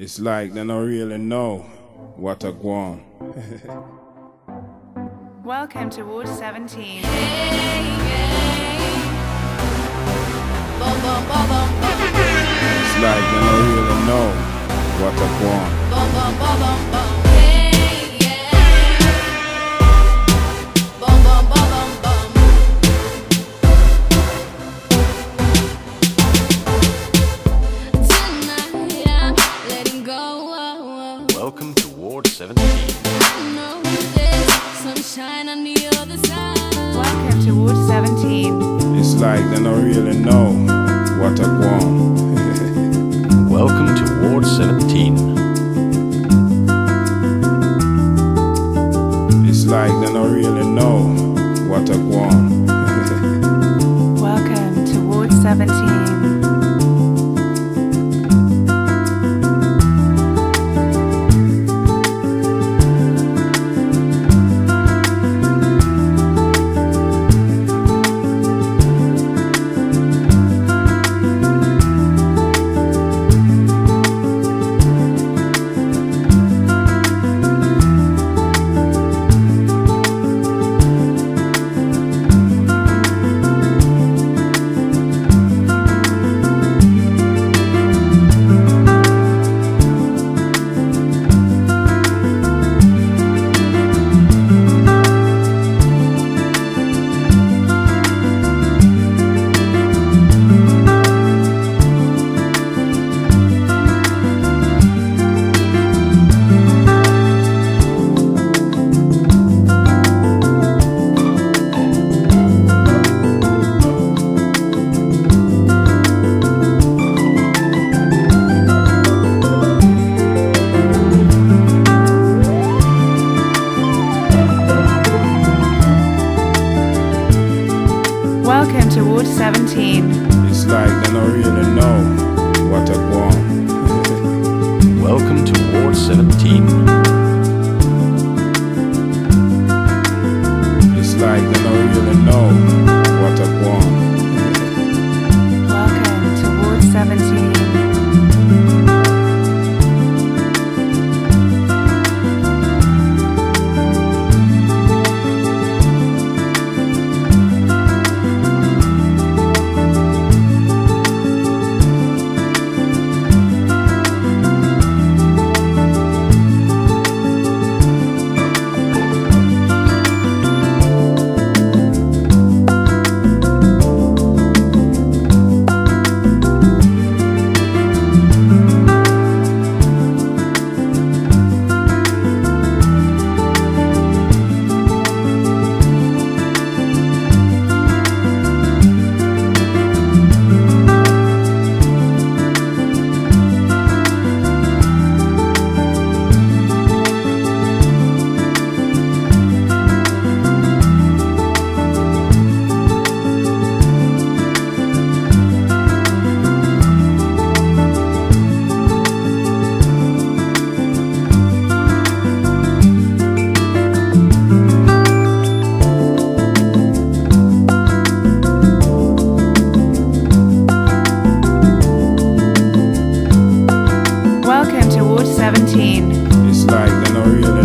It's like they don't really know what I want. Welcome to Ward 17. It's like they don't really know what I want. Welcome to Ward 17. Sunshine on the other side. Welcome to Ward 17. It's like they don't really know what I want. Welcome to Ward 17. It's like they don't really know what I want. Welcome to Ward 17. Welcome to Ward 17. It's like they don't really know what I want. Welcome to Ward 17. It's like they don't really know like they don't really know